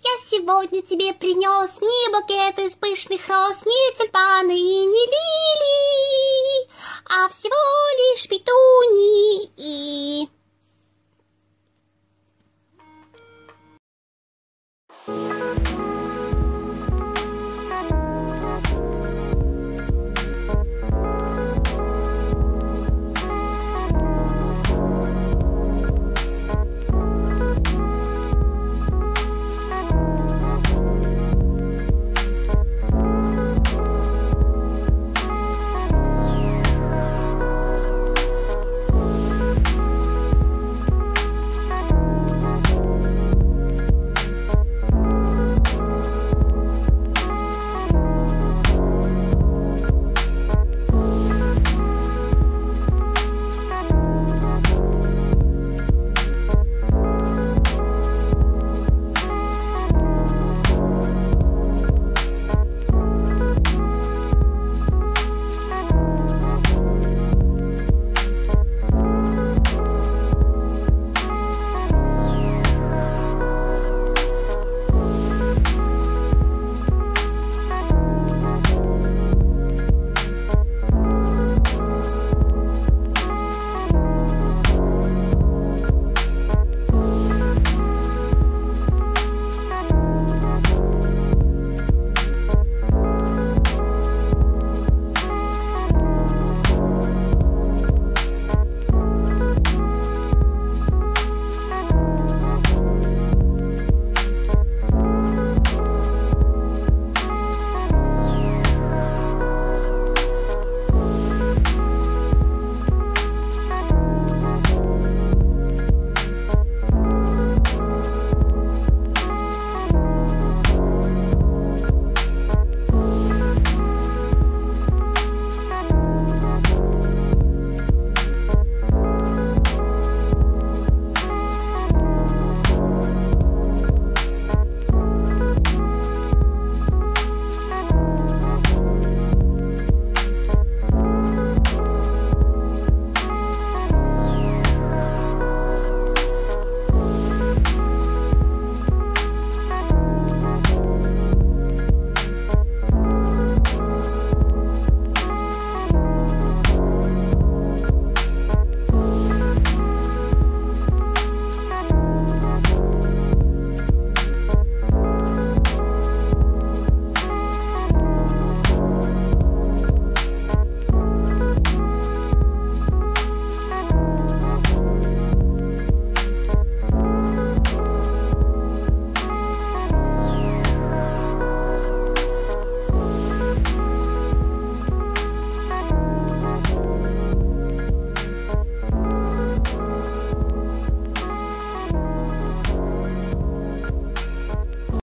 Я сегодня тебе принес не букет из пышных роз, не тюльпаны и...